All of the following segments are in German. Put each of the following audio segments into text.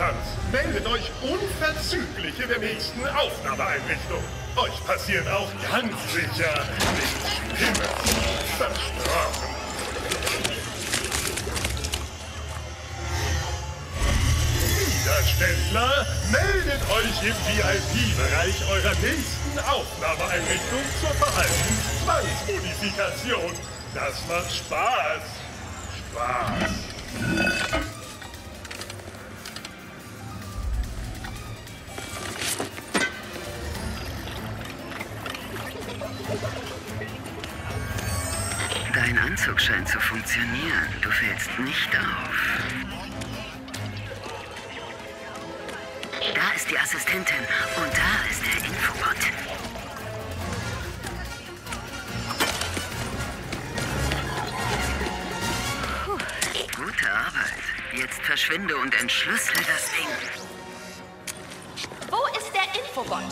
Distanz. Meldet euch unverzüglich in der nächsten Aufnahmeeinrichtung. Euch passiert auch ganz sicher nichts Schlimmes. Versprochen. Widerständler, meldet euch im VIP-Bereich eurer nächsten Aufnahmeeinrichtung zur Verhaltenszwangsmodifikation. Das macht Spaß. Spaß. Anzug scheint zu funktionieren. Du fällst nicht auf. Da ist die Assistentin und da ist der Infobot. Puh, Gute Arbeit. Jetzt verschwinde und entschlüssel das Ding. Wo ist der Infobot?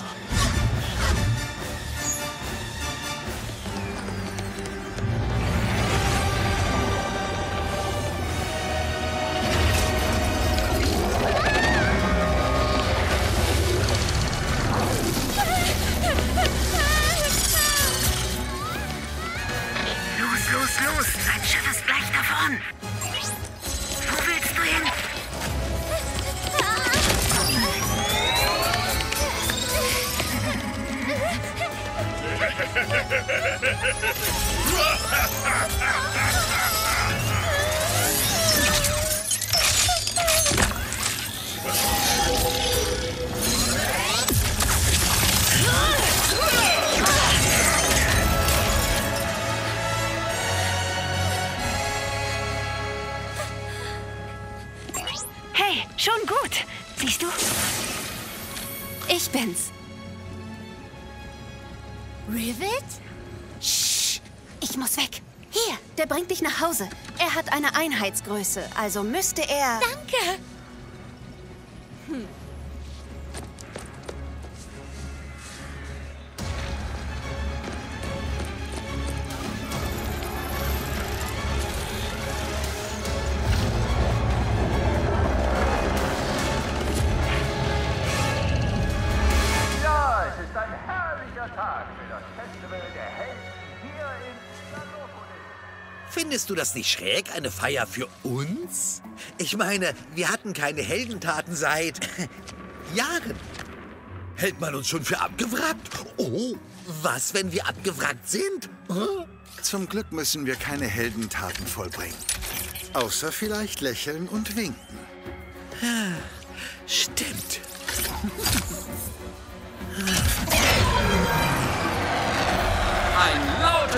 Einheitsgröße, also müsste er... Danke. Ja, Findest du das nicht schräg, eine Feier für uns? Ich meine, wir hatten keine Heldentaten seit Jahren. Hält man uns schon für abgewrackt? Oh, was, wenn wir abgewrackt sind? Hm? Zum Glück müssen wir keine Heldentaten vollbringen. Außer vielleicht lächeln und winken. Stimmt.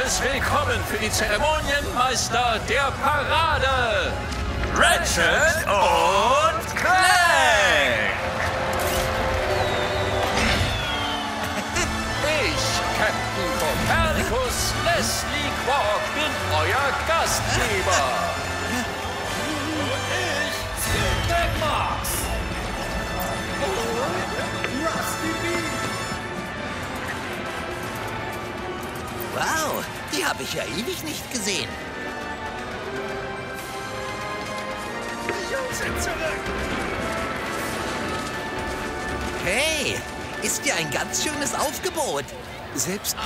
lautes Willkommen für die Zeremonienmeister der Parade. Ratchet die habe ich ja ewig nicht gesehen. Die Jungs sind zurück. Hey, ist ja ein ganz schönes Aufgebot. Selbst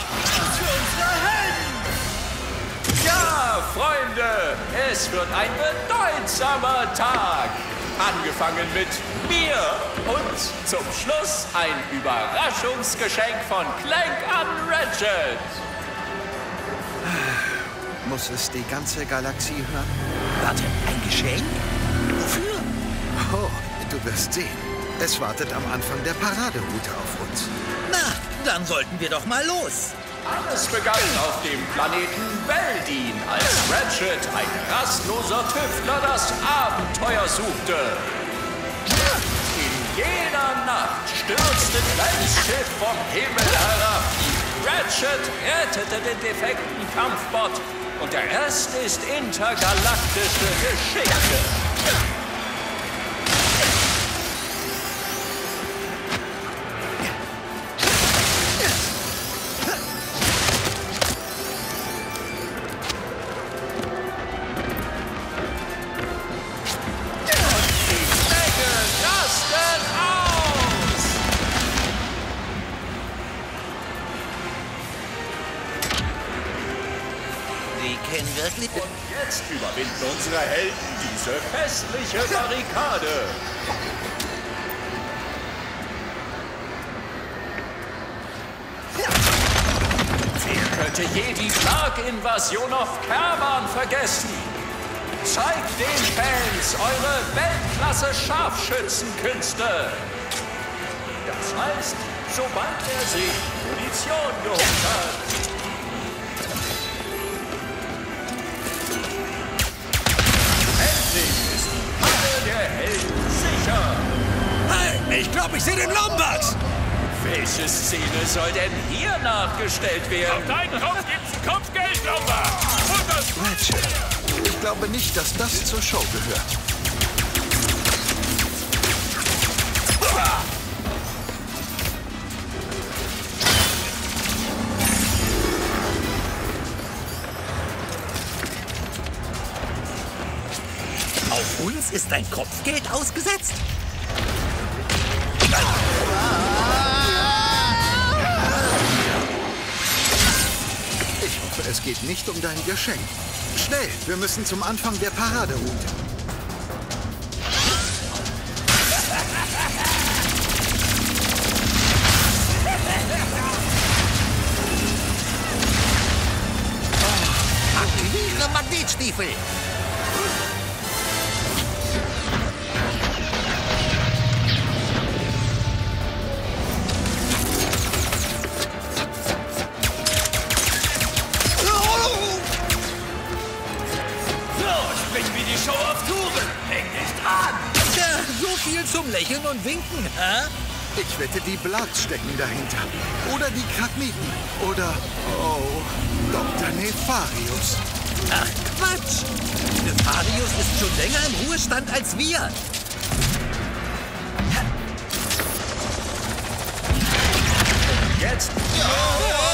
Ja, Freunde, es wird ein bedeutsamer Tag. Angefangen mit mir und zum Schluss ein Überraschungsgeschenk von Clank an Ratchet. Muss es die ganze Galaxie hören. Warte, ein Geschenk? Wofür? Oh, du wirst sehen. Es wartet am Anfang der Paraderoute auf uns. Na, dann sollten wir doch mal los. Alles begann auf dem Planeten Veldin, als Ratchet, ein rastloser Tüftler, das Abenteuer suchte. In jener Nacht stürzte Clanks Schiff vom Himmel herab. Ratchet rettete den defekten Kampfbot und der Rest ist intergalaktische Geschichte. Die kennen wirklich... Und jetzt überwinden unsere Helden diese festliche Barrikade. Wer könnte je die Plag-Invasion auf Kerban vergessen? Zeigt den Fans eure Weltklasse-Scharfschützenkünste. Das heißt, sobald er sich Munition geholt hat. Ich glaube, ich sehe den Lombax! Welche Szene soll denn hier nachgestellt werden? Dein Kopf gibt's ein Kopfgeld, das Ratchet. Ich glaube nicht, dass das zur Show gehört. Auf uns ist ein Kopfgeld ausgesetzt? Es geht nicht um dein Geschenk. Schnell, wir müssen zum Anfang der Paraderoute. Aktiviere Magnetstiefel! Ich wette, die Blats stecken dahinter. Oder die Krakmiten. Oder, oh, Dr. Nefarius. Ach Quatsch! Nefarius ist schon länger im Ruhestand als wir. Jetzt Willkommen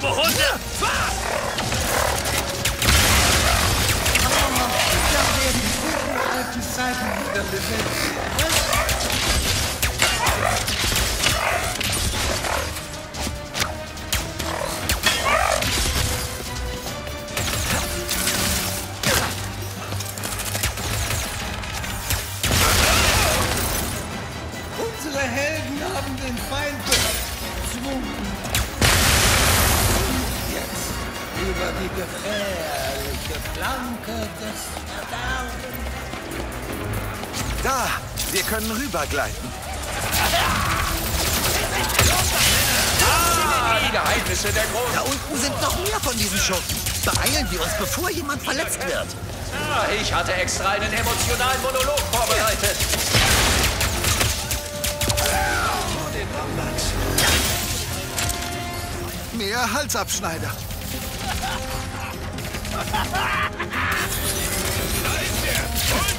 Robohunde! Da werden die guten alten Zeiten wieder bewältigt. Über die gefährliche Flanke des Verderbens. Da, wir können rübergleiten. Ah, die Geheimnisse der Großen. Da unten sind noch mehr von diesen Schurken. Beeilen wir uns, bevor jemand verletzt wird. Ah, ich hatte extra einen emotionalen Monolog vorbereitet. Mehr Halsabschneider. Das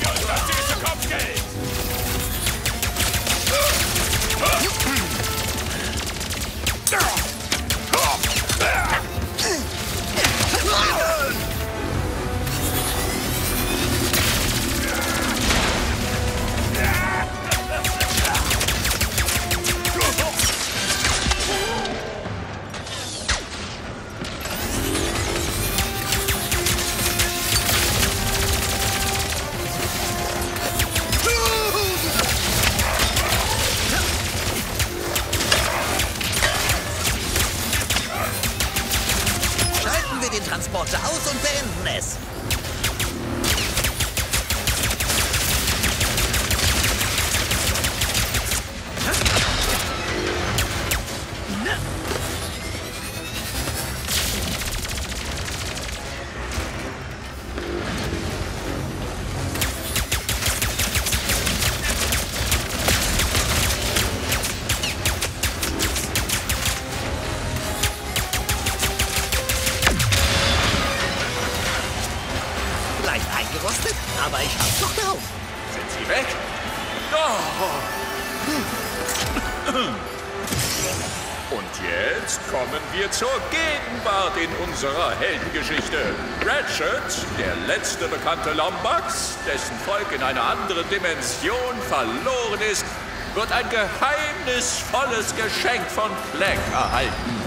Und jetzt kommen wir zur Gegenwart in unserer Heldengeschichte. Ratchet, der letzte bekannte Lombax, dessen Volk in einer anderen Dimension verloren ist, wird ein geheimnisvolles Geschenk von Fleck erhalten.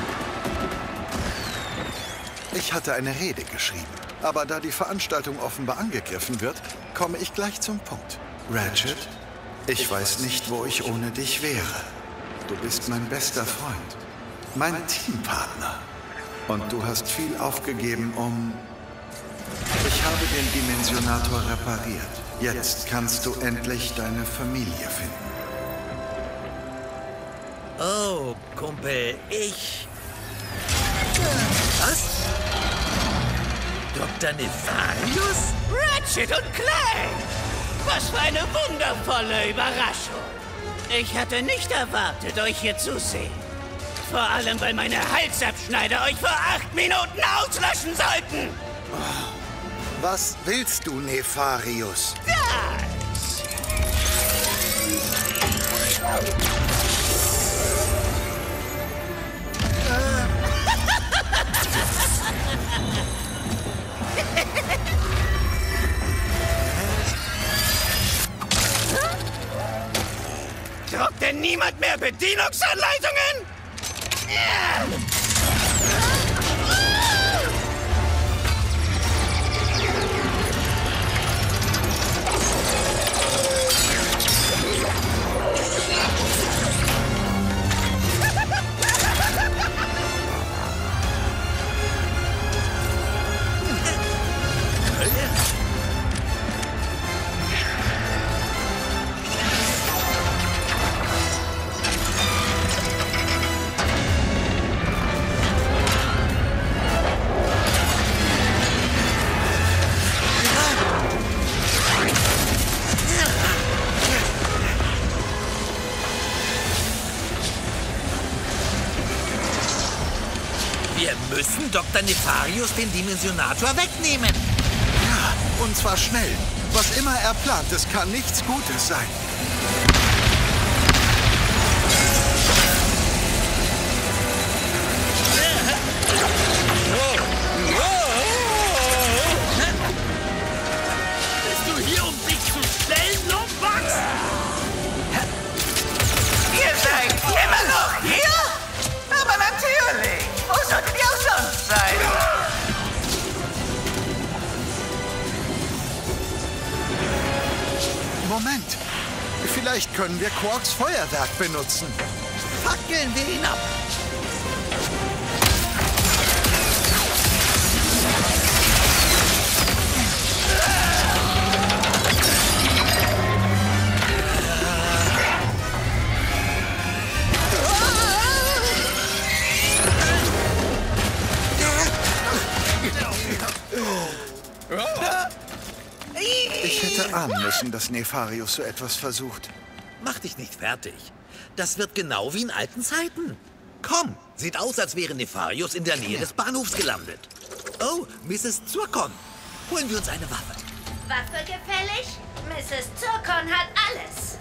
Ich hatte eine Rede geschrieben. Aber da die Veranstaltung offenbar angegriffen wird, komme ich gleich zum Punkt. Ratchet, ich weiß nicht, wo ich ohne dich wäre. Du bist mein bester Freund, mein Teampartner. Und du hast viel aufgegeben, um... Ich habe den Dimensionator repariert. Jetzt kannst du endlich deine Familie finden. Oh, Kumpel, ich... Was? Dr. Nefarius? Ratchet und Clank! Was für eine wundervolle Überraschung! Ich hatte nicht erwartet, euch hier zu sehen. Vor allem, weil meine Halsabschneider euch vor acht Minuten auslöschen sollten! Was willst du, Nefarius? Das! Druckt denn niemand mehr Bedienungsanleitungen? Wir Nefarius den Dimensionator wegnehmen. Ja, und zwar schnell. Was immer er plant, es kann nichts Gutes sein. Moment. Vielleicht können wir Quarks Feuerwerk benutzen. Fackeln wir ihn ab. Ich hätte ahnen müssen, dass Nefarius so etwas versucht. Mach dich nicht fertig. Das wird genau wie in alten Zeiten. Komm, sieht aus, als wäre Nefarius in der Nähe des Bahnhofs gelandet. Oh, Mrs. Zurkon. Holen wir uns eine Waffe. Waffe gefällig? Mrs. Zirkon hat alles.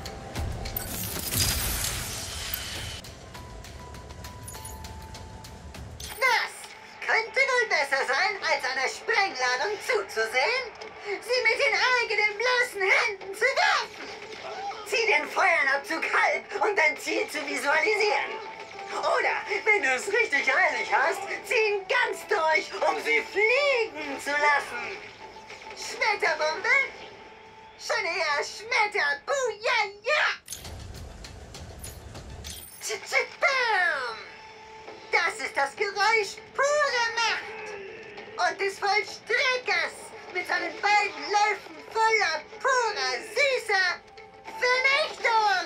Das könnte wohl besser sein, als einer Sprengladung zuzusehen. Sie mit den den Feuernabzug halb und dein Ziel zu visualisieren. Oder, wenn du es richtig eilig hast, zieh ihn ganz durch, um sie fliegen zu lassen. Schmetterbombe? Schon eher Schmetter... Buja, ja! Tsch-tsch-bam! Das ist das Geräusch purer Macht. Und des Vollstreckers mit seinen beiden Läufen voller purer, süßer Vernichtung.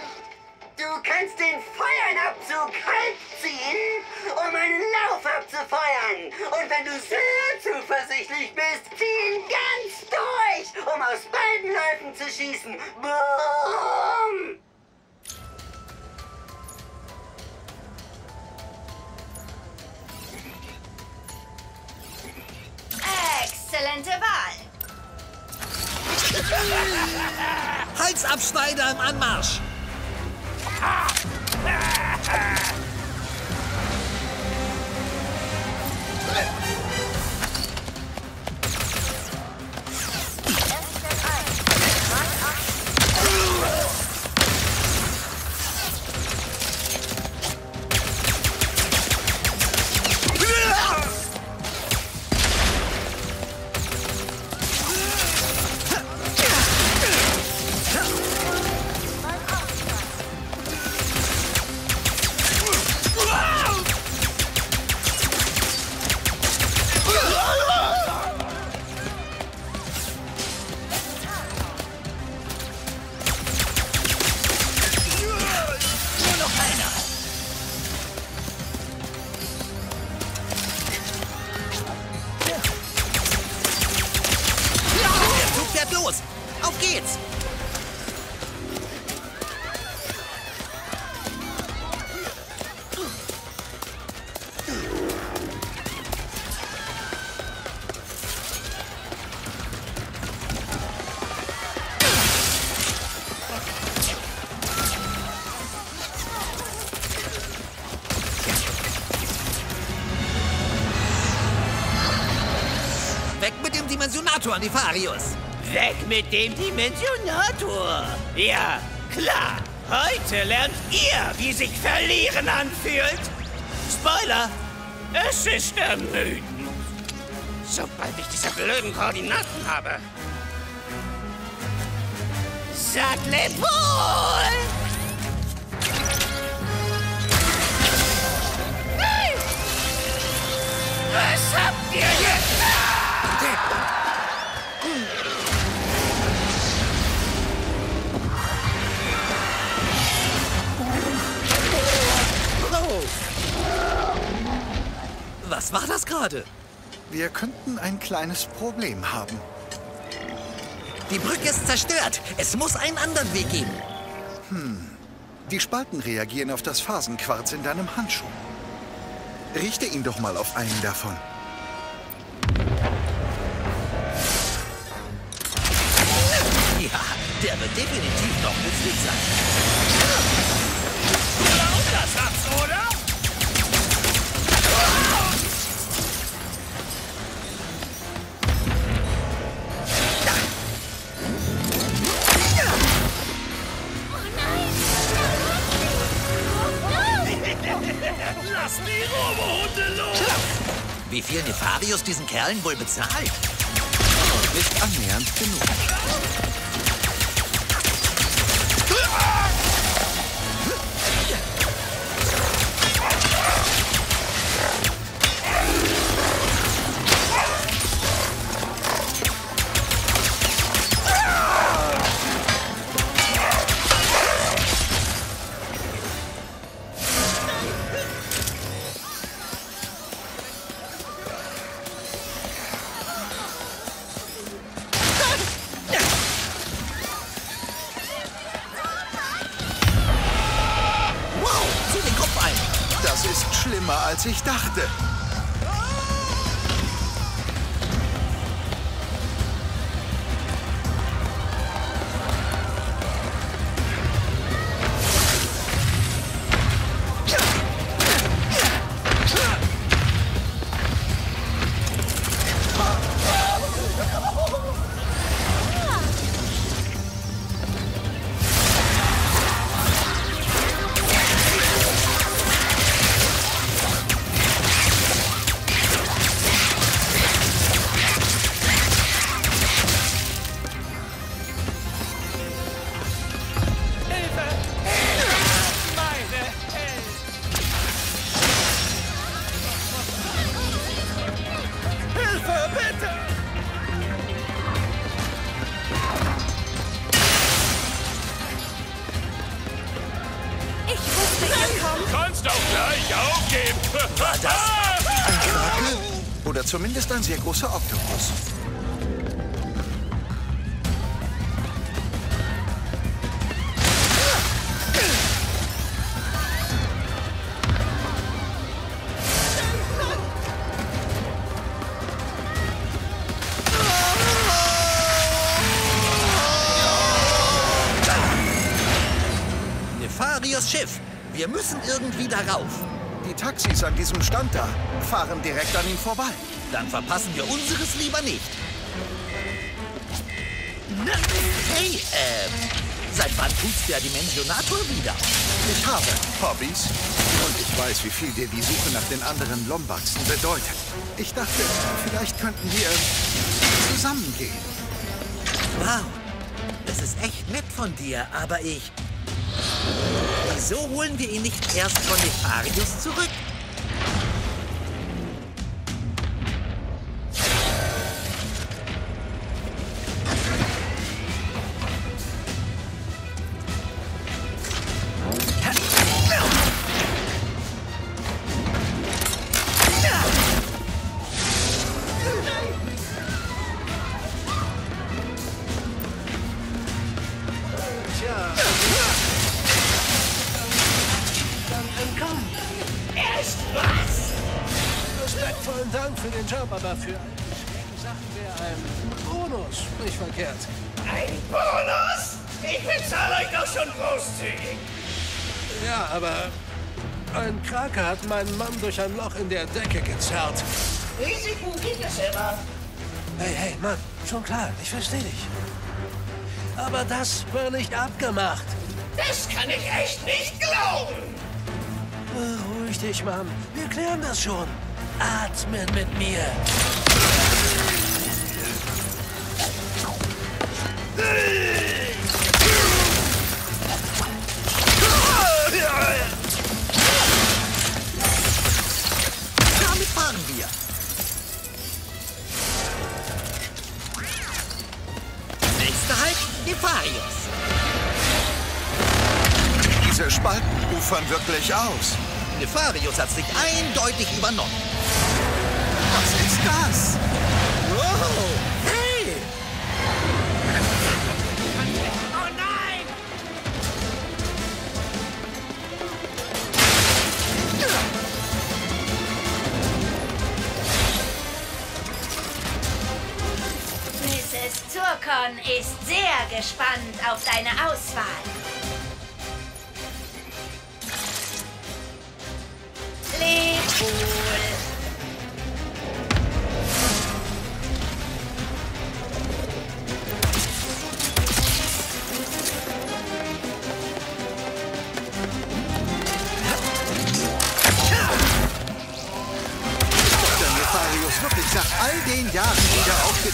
Du kannst den Feuernabzug halb ziehen, um einen Lauf abzufeuern. Und wenn du sehr zuversichtlich bist, zieh ihn ganz durch, um aus beiden Läufen zu schießen. Boom! Exzellente Wahl. Halsabschneider im Anmarsch. Auf geht's! Weg mit dem Dimensionator, Nefarius! Mit dem Dimensionator. Ja, klar. Heute lernt ihr, wie sich Verlieren anfühlt. Spoiler, es ist ermüdend. Sobald ich diese blöden Koordinaten habe. Sag wohl! Nein! Was habt ihr jetzt? Was war das gerade? Wir könnten ein kleines Problem haben. Die Brücke ist zerstört. Es muss einen anderen Weg geben. Die Spalten reagieren auf das Phasenquarz in deinem Handschuh. Richte ihn doch mal auf einen davon. Ja, der wird definitiv noch nützlich sein. Das hat's, oder? Die Robohunde los! Wie viel Nefarius diesen Kerlen wohl bezahlt? Nicht annähernd genug. Sehr großer Oktopus. Nefarius Schiff. Wir müssen irgendwie darauf. Die Taxis an diesem Stand da fahren direkt an ihm vorbei. Dann verpassen wir unseres lieber nicht. Hey, äh, seit wann tut's der Dimensionator wieder? Ich habe Hobbys und ich weiß, wie viel dir die Suche nach den anderen Lombaxen bedeutet. Ich dachte, vielleicht könnten wir zusammengehen. Wow, das ist echt nett von dir, aber ich... Wieso holen wir ihn nicht erst von Nefarius zurück? Kraker hat meinen Mann durch ein Loch in der Decke gezerrt. Risiken gibt es immer. Hey, hey, Mann, schon klar, ich verstehe dich. Aber das war nicht abgemacht. Das kann ich echt nicht glauben. Beruhig dich, Mann. Wir klären das schon. Atmen mit mir. aus. Nefarius hat sich eindeutig übernommen.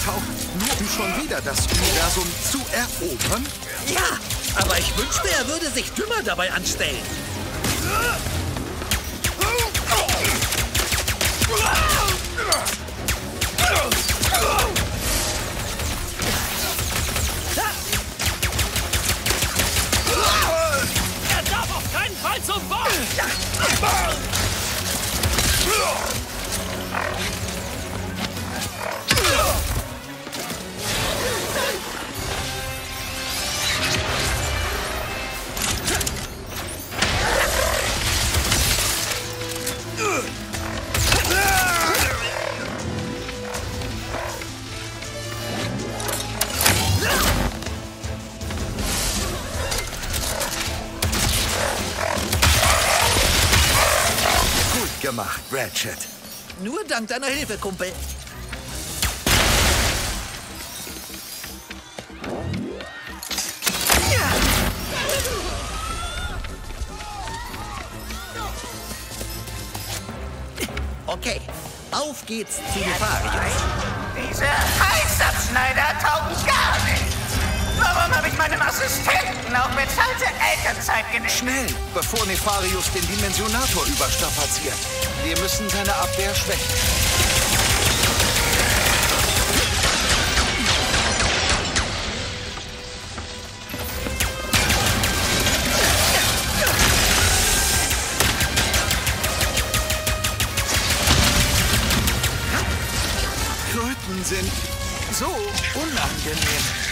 Aufgetaucht, nur um schon wieder das Universum zu erobern? Ja, aber ich wünschte, er würde sich dümmer dabei anstellen. Gemacht, Ratchet. Nur dank deiner Hilfe, Kumpel. Okay, auf geht's zu Nefarius. Diese Halsabschneider taugen gar nicht. Warum habe ich meinem Assistenten auch bezahlte Elternzeit genehmigt? Schnell, bevor Nefarius den Dimensionator überstrapaziert. Wir müssen seine Abwehr schwächen. Kröten sind so unangenehm.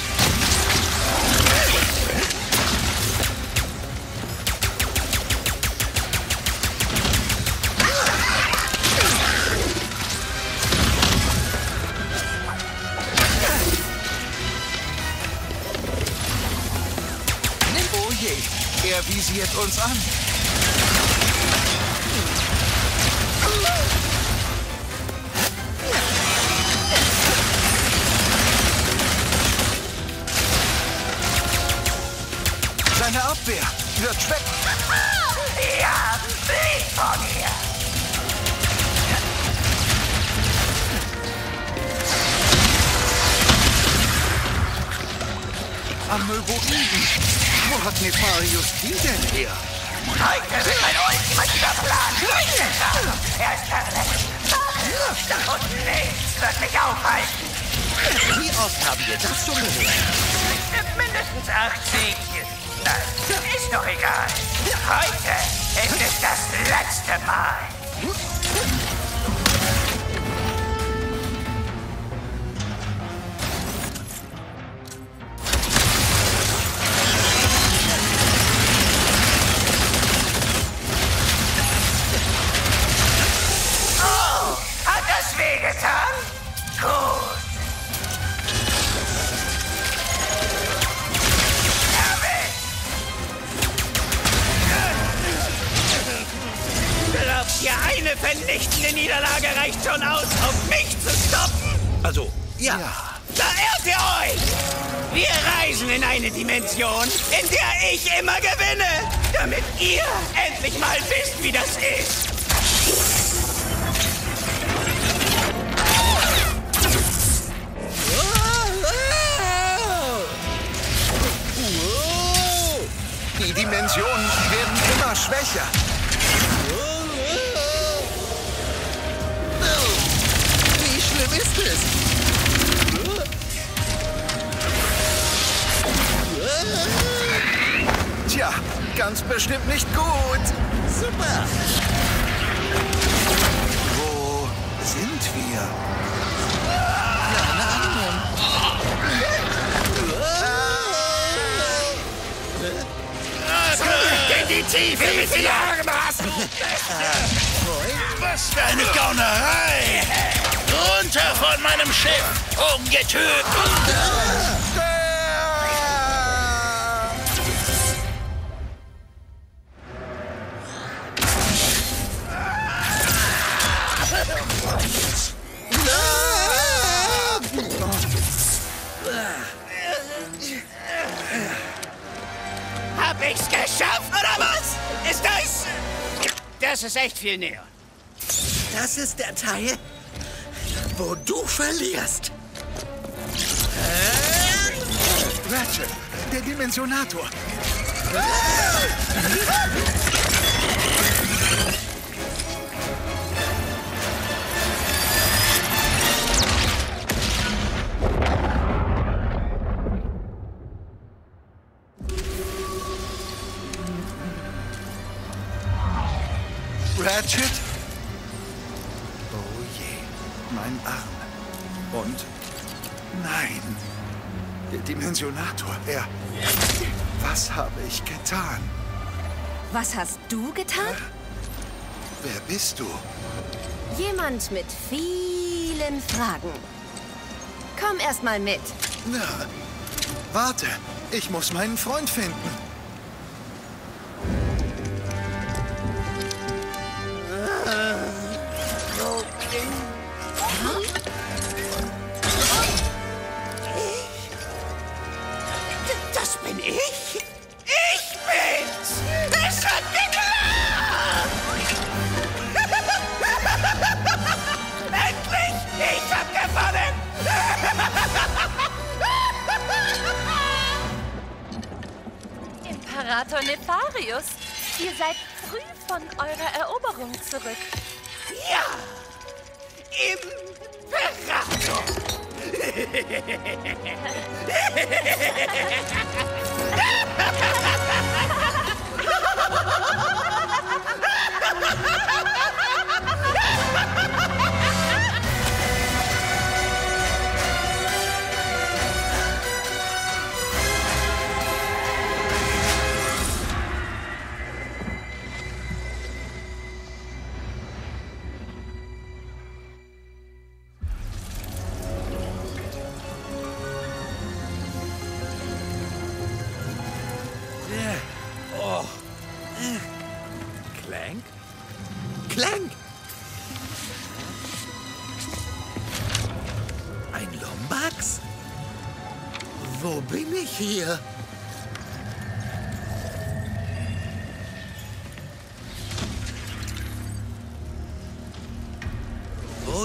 Er visiert uns an. Und nichts wird mich aufhalten. Wie oft haben wir das schon gehört? Bestimmt mindestens 80. Nein, ist doch egal. Heute ist es das letzte Mal. das ist echt viel näher. Das ist der Teil, wo du verlierst. Ratchet, der Dimensionator. Ah! Was hast du getan? Wer bist du? Jemand mit vielen Fragen. Komm erst mal mit. Na, warte. Ich muss meinen Freund finden.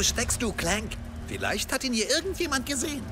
steckst du, Clank? Vielleicht hat ihn hier irgendjemand gesehen.